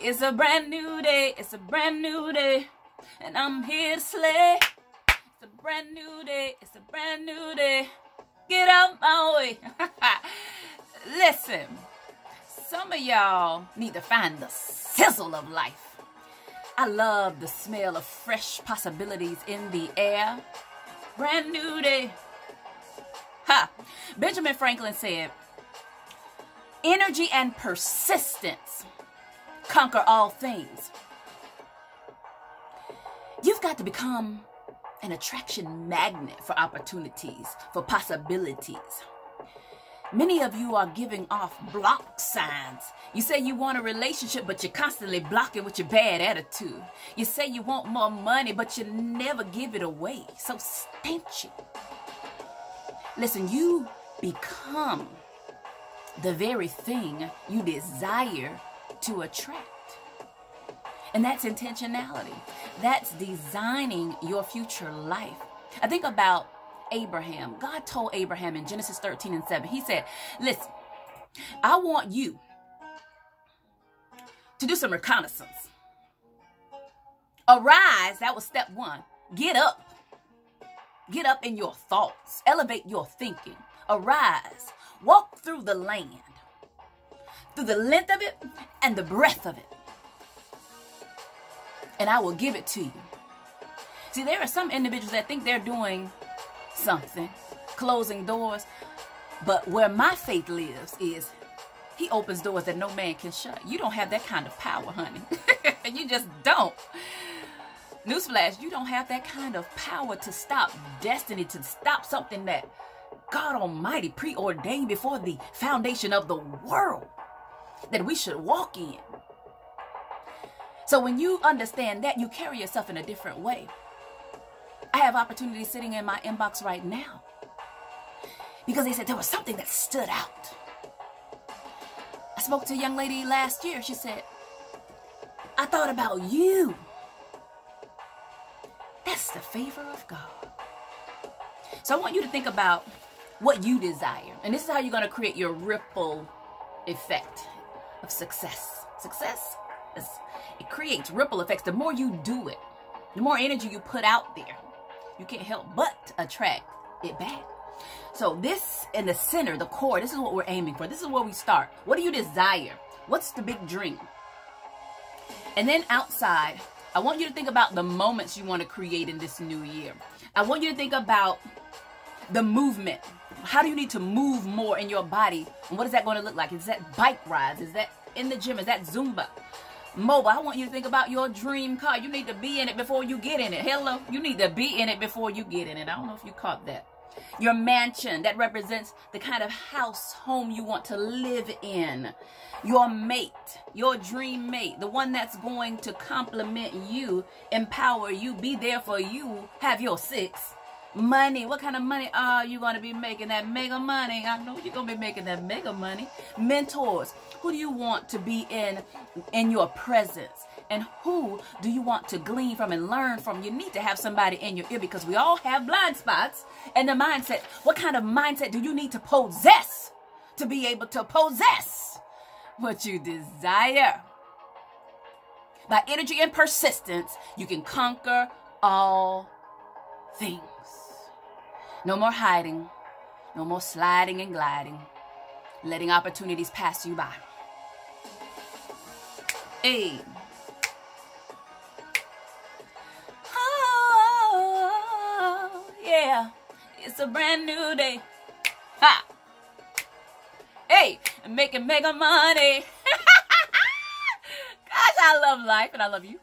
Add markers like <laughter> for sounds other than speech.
It's a brand new day. It's a brand new day. And I'm here to slay. It's a brand new day. It's a brand new day. Get out my way. <laughs> Listen, some of y'all need to find the sizzle of life. I love the smell of fresh possibilities in the air. Brand new day. Ha! Benjamin Franklin said, energy and persistence conquer all things. You've got to become an attraction magnet for opportunities, for possibilities. Many of you are giving off block signs. You say you want a relationship, but you're constantly blocking with your bad attitude. You say you want more money, but you never give it away. So stingy. Listen, you become the very thing you desire to attract. And that's intentionality. That's designing your future life. I think about Abraham. God told Abraham in Genesis 13 and 7, He said, Listen, I want you to do some reconnaissance. Arise, that was step one. Get up. Get up in your thoughts. Elevate your thinking. Arise. Walk through the land, through the length of it and the breadth of it and I will give it to you. See, there are some individuals that think they're doing something, closing doors, but where my faith lives is he opens doors that no man can shut. You don't have that kind of power, honey. <laughs> you just don't. Newsflash, you don't have that kind of power to stop destiny, to stop something that God Almighty preordained before the foundation of the world that we should walk in. So when you understand that, you carry yourself in a different way. I have opportunities sitting in my inbox right now because they said there was something that stood out. I spoke to a young lady last year. She said, I thought about you. That's the favor of God. So I want you to think about what you desire. And this is how you're going to create your ripple effect of success. Success is it creates ripple effects. The more you do it, the more energy you put out there, you can't help but attract it back. So this in the center, the core, this is what we're aiming for. This is where we start. What do you desire? What's the big dream? And then outside, I want you to think about the moments you want to create in this new year. I want you to think about the movement. How do you need to move more in your body? And what is that going to look like? Is that bike rides? Is that in the gym? Is that Zumba? Mobile, I want you to think about your dream car. You need to be in it before you get in it. Hello? You need to be in it before you get in it. I don't know if you caught that. Your mansion, that represents the kind of house, home you want to live in. Your mate, your dream mate, the one that's going to compliment you, empower you, be there for you, have your six. Money, what kind of money are you going to be making? That mega money. I know you're going to be making that mega money. Mentors, who do you want to be in in your presence? And who do you want to glean from and learn from? You need to have somebody in your ear because we all have blind spots and the mindset. What kind of mindset do you need to possess to be able to possess what you desire? By energy and persistence, you can conquer all things. No more hiding, no more sliding and gliding, letting opportunities pass you by. Hey. Oh, yeah. It's a brand new day. Ha! Hey, making mega money. <laughs> Gosh, I love life and I love you.